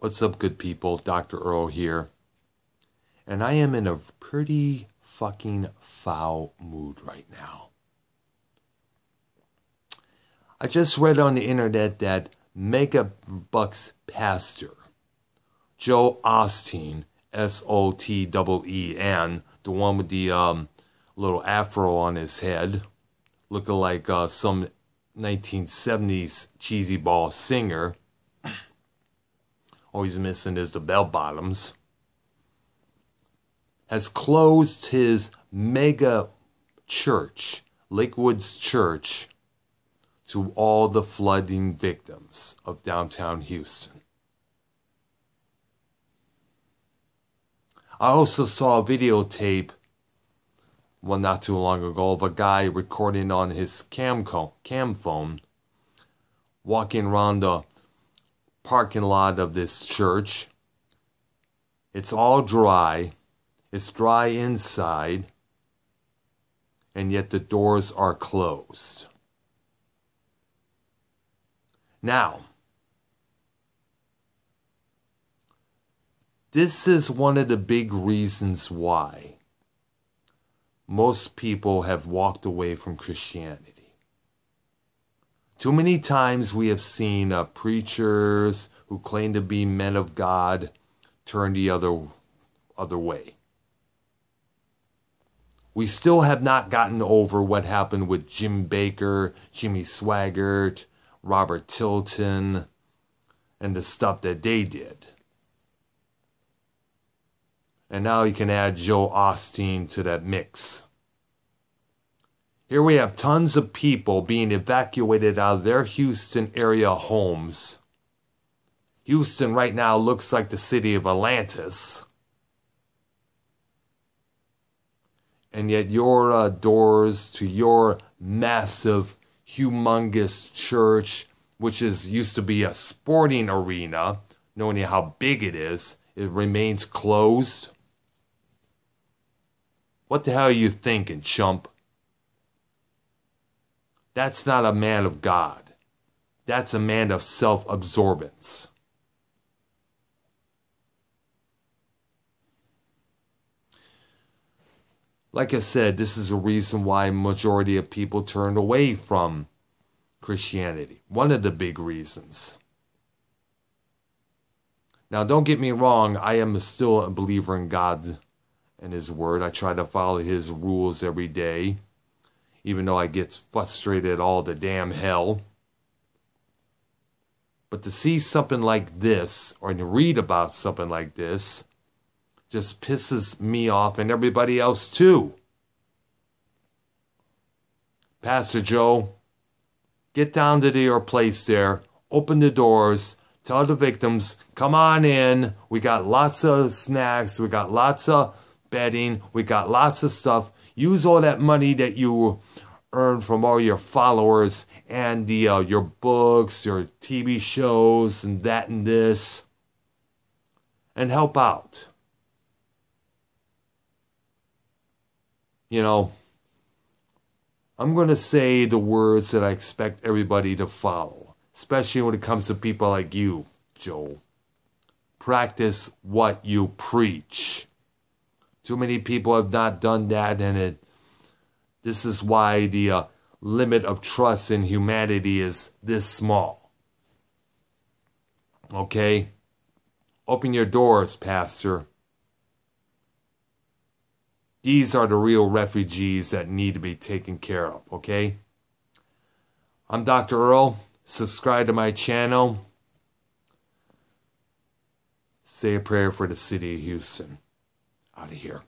What's up, good people? Dr. Earl here. And I am in a pretty fucking foul mood right now. I just read on the internet that Mega Bucks pastor, Joe Osteen, S O T E E N, the one with the um, little afro on his head, looking like uh, some 1970s cheesy ball singer. All he's missing is the bell bottoms. Has closed his mega church, Lakewoods Church, to all the flooding victims of downtown Houston. I also saw a videotape, well, not too long ago, of a guy recording on his cam, cam phone, walking around the parking lot of this church. It's all dry. It's dry inside. And yet the doors are closed. Now, this is one of the big reasons why most people have walked away from Christianity. Too many times we have seen uh, preachers who claim to be men of God turn the other other way. We still have not gotten over what happened with Jim Bakker, Jimmy Swaggart, Robert Tilton, and the stuff that they did. And now you can add Joe Osteen to that mix. Here we have tons of people being evacuated out of their Houston area homes. Houston right now looks like the city of Atlantis. And yet your uh, doors to your massive humongous church, which is used to be a sporting arena, knowing how big it is, it remains closed. What the hell are you thinking, chump? That's not a man of God. That's a man of self absorbance. Like I said, this is a reason why majority of people turned away from Christianity. One of the big reasons. Now, don't get me wrong, I am still a believer in God and His Word. I try to follow His rules every day, even though I get frustrated all the damn hell. But to see something like this, or to read about something like this, just pisses me off and everybody else too. Pastor Joe, get down to your place there, open the doors, tell the victims, come on in. We got lots of snacks, we got lots of bedding, we got lots of stuff. Use all that money that you earn from all your followers and the uh, your books, your TV shows, and that and this, and help out. you know, I'm going to say the words that I expect everybody to follow, especially when it comes to people like you, Joe. Practice what you preach. Too many people have not done that, and it. This is why the uh, limit of trust in humanity is this small. Okay? Open your doors, Pastor. These are the real refugees that need to be taken care of, okay? I'm Dr. Earl. Subscribe to my channel. Say a prayer for the city of Houston. Out of here.